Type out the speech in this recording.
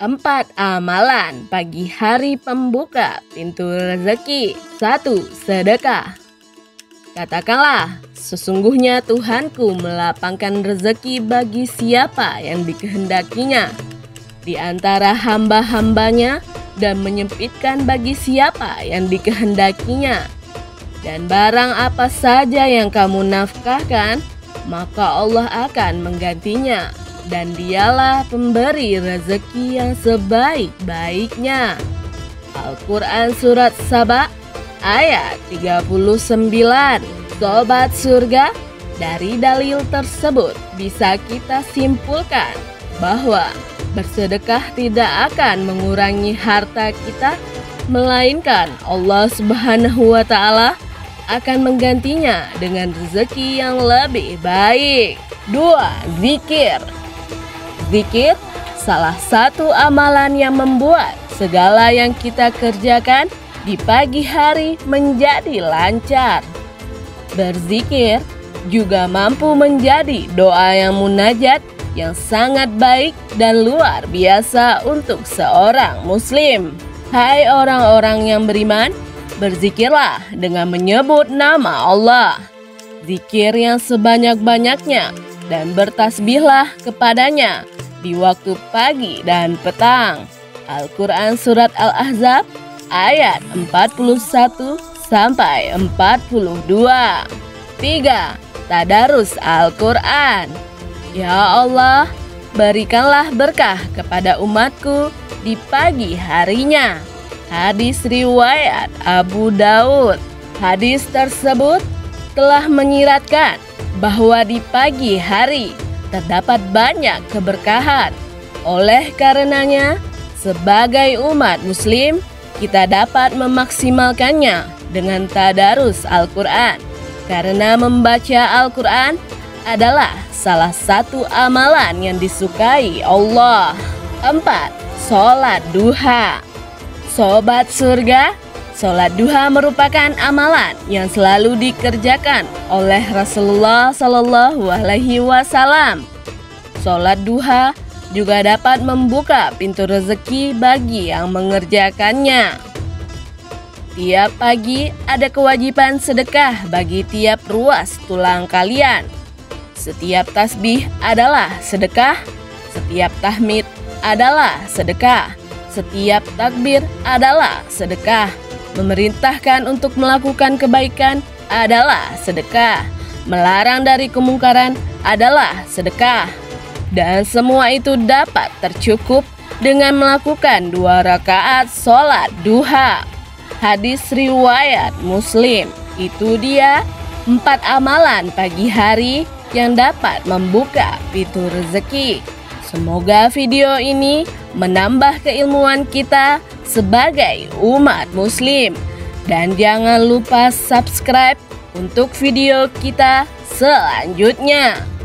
Empat amalan pagi hari pembuka pintu rezeki. Satu, sedekah. Katakanlah, sesungguhnya Tuhanku melapangkan rezeki bagi siapa yang dikehendakinya di antara hamba-hambanya dan menyempitkan bagi siapa yang dikehendakinya. Dan barang apa saja yang kamu nafkahkan, maka Allah akan menggantinya dan dialah pemberi rezeki yang sebaik-baiknya. Al-Quran Surat Saba ayat 39 Sobat surga, dari dalil tersebut bisa kita simpulkan bahwa bersedekah tidak akan mengurangi harta kita, melainkan Allah Subhanahu wa Ta'ala akan menggantinya dengan rezeki yang lebih baik. Dua, zikir. Zikir salah satu amalan yang membuat segala yang kita kerjakan di pagi hari menjadi lancar. Berzikir juga mampu menjadi doa yang munajat yang sangat baik dan luar biasa untuk seorang muslim. Hai orang-orang yang beriman, berzikirlah dengan menyebut nama Allah. Zikir yang sebanyak-banyaknya dan bertasbihlah kepadanya di waktu pagi dan petang. Al-Quran Surat Al-Ahzab ayat 41 sampai 42. 3. Tadarus Al-Quran Ya Allah, berikanlah berkah kepada umatku di pagi harinya. Hadis riwayat Abu Daud. Hadis tersebut telah menyiratkan bahwa di pagi hari terdapat banyak keberkahan. Oleh karenanya, sebagai umat Muslim, kita dapat memaksimalkannya dengan tadarus Al-Quran, karena membaca Al-Quran adalah salah satu amalan yang disukai Allah. 4. Sholat duha Sobat surga, Sholat duha merupakan amalan yang selalu dikerjakan oleh Rasulullah Shallallahu Alaihi Wasallam. Sholat duha juga dapat membuka pintu rezeki bagi yang mengerjakannya. Tiap pagi ada kewajiban sedekah bagi tiap ruas tulang kalian. Setiap tasbih adalah sedekah, setiap tahmid adalah sedekah, setiap takbir adalah sedekah. Memerintahkan untuk melakukan kebaikan adalah sedekah. Melarang dari kemungkaran adalah sedekah. Dan semua itu dapat tercukup dengan melakukan dua rakaat sholat duha. Hadis riwayat Muslim. Itu dia empat amalan pagi hari yang dapat membuka pintu rezeki. Semoga video ini menambah keilmuan kita sebagai umat muslim. Dan jangan lupa subscribe untuk video kita selanjutnya.